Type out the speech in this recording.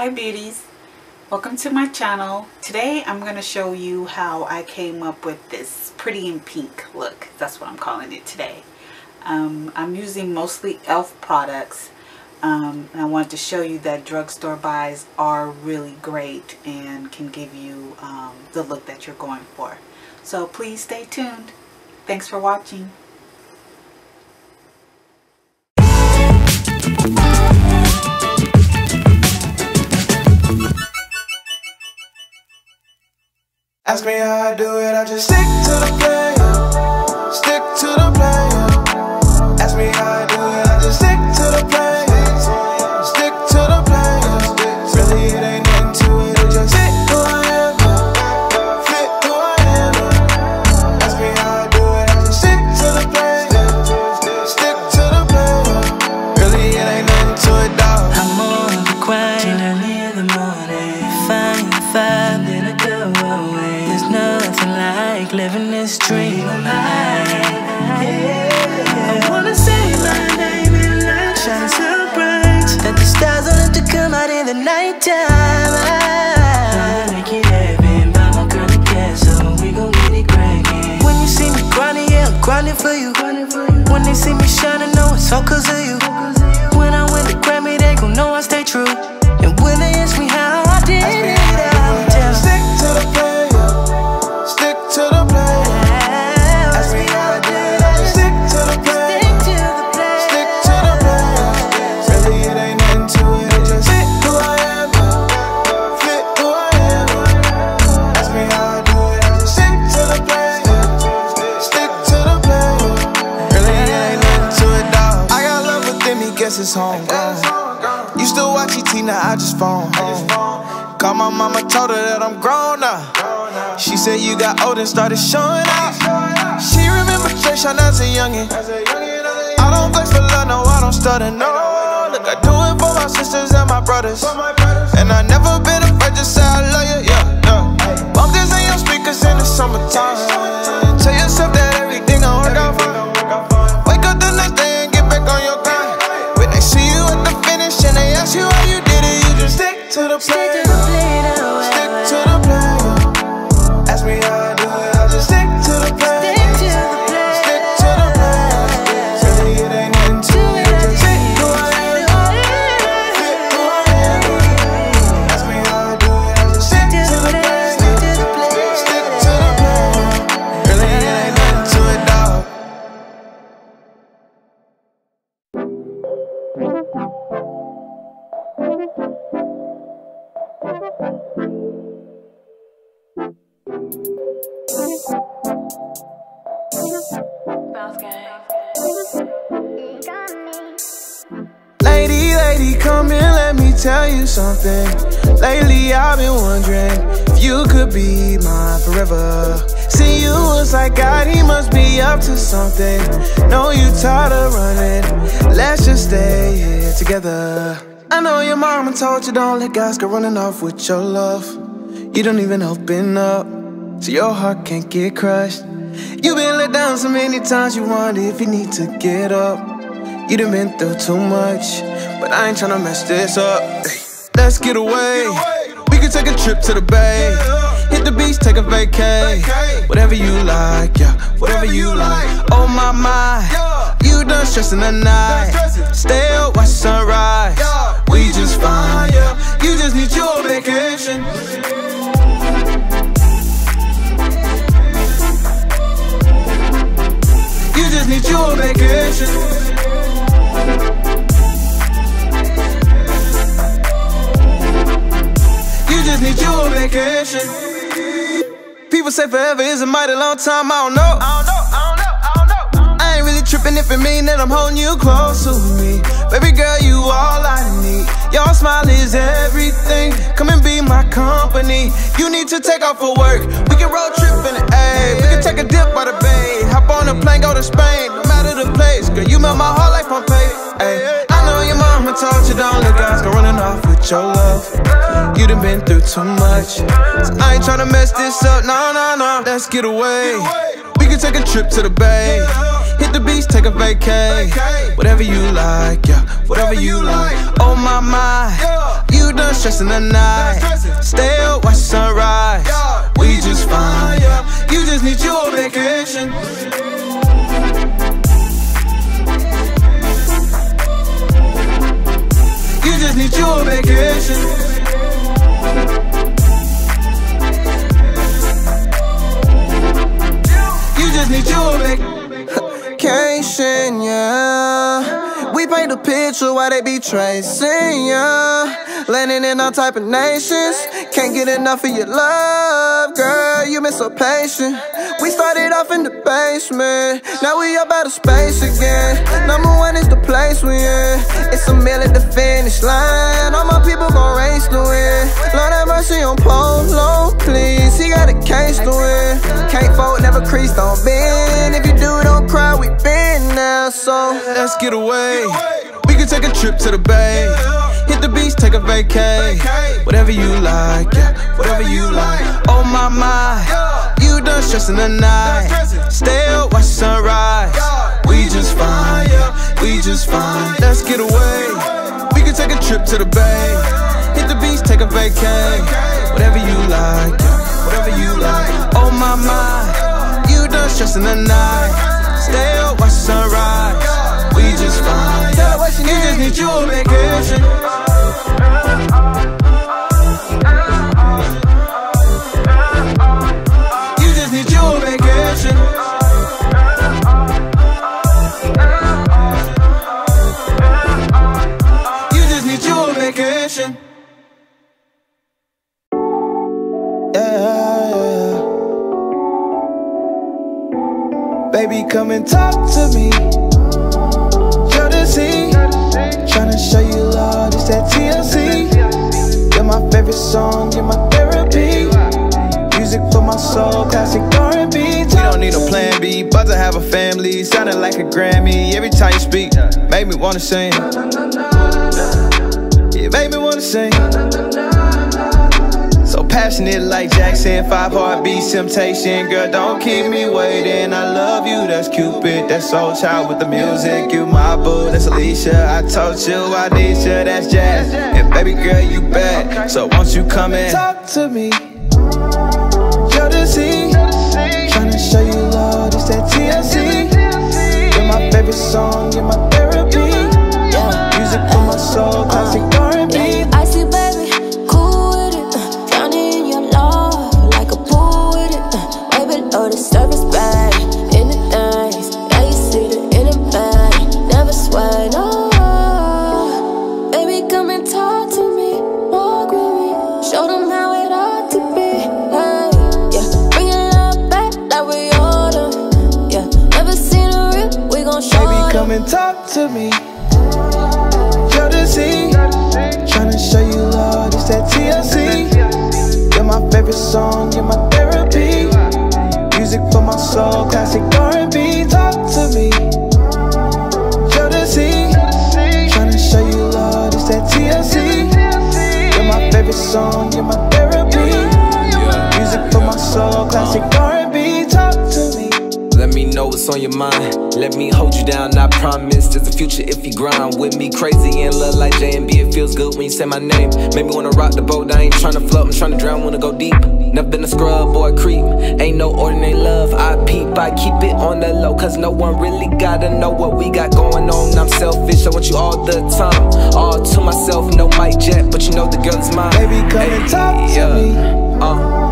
Hi beauties, welcome to my channel. Today I'm going to show you how I came up with this pretty in pink look. That's what I'm calling it today. Um, I'm using mostly e.l.f. products. Um, and I wanted to show you that drugstore buys are really great and can give you um, the look that you're going for. So please stay tuned. Thanks for watching. Ask me how I do it, I just stick to the plan, grinding, for you. When they see me know it's all 'cause of you. Call my mama, told her that I'm grown now. She said you got old and started showing out. She remember Jay Sean as a youngin'. I don't flex for love, no, I don't stutter, no. Look, I do it for my sisters and my brothers. And I never been afraid to say I love you, yeah, yeah. Bump this in your speakers in the summertime. Come and let me tell you something. Lately, I've been wondering if you could be mine forever. See you was like God, he must be up to something. Know you tired of running. Let's just stay here together. I know your mama told you don't let guys go running off with your love. You don't even open up, so your heart can't get crushed. You've been let down so many times, you wonder if you need to get up. You done been through too much, but I ain't tryna mess this up. Let's get away. We can take a trip to the bay. Hit the beach, take a vacay. Whatever you like, yeah, whatever you like. Oh my my, you done stressing the night. Stay up, watch the sunrise. We just fine, yeah. You just need your vacation. You just need your vacation. Vacation. People say forever is a mighty long time. I don't know. I don't know. I don't know. I don't know. I ain't really tripping if it mean that I'm holding you close to me. Baby girl, you all I need. Your smile is everything. Come and be my company. You need to take off for work. We can road trip in the A. We can take a dip by the bay. Hop on a plane, go to Spain. No matter the place, girl, you melt my heart like Pompeii. Ay. I know your mama told you don't let guys go running off with your love. You done been through too much. So I ain't tryna mess this up. No, no, no. Let's get away. We can take a trip to the bay. Hit the beach, take a vacay. Whatever you like, yeah, whatever you like. Oh my my, you done stressing the night. Stay up, watch the sunrise. We just fine. You just need your vacation. You just need your vacation. A picture while they be tracing, yeah. Landing in all type of nations. Can't get enough of your love, girl. You been so patient. We started off in the basement. Now we up out of space again. Number one is the place we in. It's a mill at the finish line. All my people gon' race to win. Lord have mercy on Polo, please. He got a case to win. Can't fold, never crease, don't bend. If you do, don't cry, we been now. So let's get away. Take a trip to the bay. Hit the beach, take a vacay. Whatever you like, yeah, whatever you like. Oh my my, you done stressing the night. Stay up, watch the sunrise. We just fine, yeah, we just fine. Let's get away. We can take a trip to the bay. Hit the beach, take a vacay. Whatever you like, yeah, whatever you like. Oh my my, you done stressing the night. Stay up, watch the sunrise. You just need your vacation. You just need vacation. You just need vacation. Yeah. Baby, come and talk to me. That TLC. You're my favorite song. You're my therapy. Music for my soul, classic R&B. We don't need a plan B. About to have a family, sounding like a Grammy. Every time you speak, make me wanna sing. Yeah, make me wanna sing. Passionate like Jackson, five heartbeats, temptation. Girl, don't keep me waiting. I love you, that's Cupid. That's Soul Child with the music. You my boo, that's Alicia. I told you I need you, that's Jazz. And baby girl, you bad. So won't you come in? talk to me? To me. Jodeci, tryna show you love. It's that TLC. You're my favorite song. You're my therapy. Music for my soul, classic R&B. Talk to me. Jodeci, tryna show you love. It's that TLC. You're my favorite song. You're my therapy. Music for my soul, classic R&B. To me. Let me know what's on your mind. Let me hold you down. I promise there's a future if you grind with me. Crazy and love like J and B. It feels good when you say my name. Make me wanna rock the boat. I ain't tryna float. I'm tryna drown. Wanna go deep. Never been a scrub or a creep. Ain't no ordinary love. I peep. I keep it on the low. Cause no one really gotta know what we got going on. I'm selfish. I want you all the time. All to myself. No mic jet. But you know the girl is mine. Baby, come and talk uh.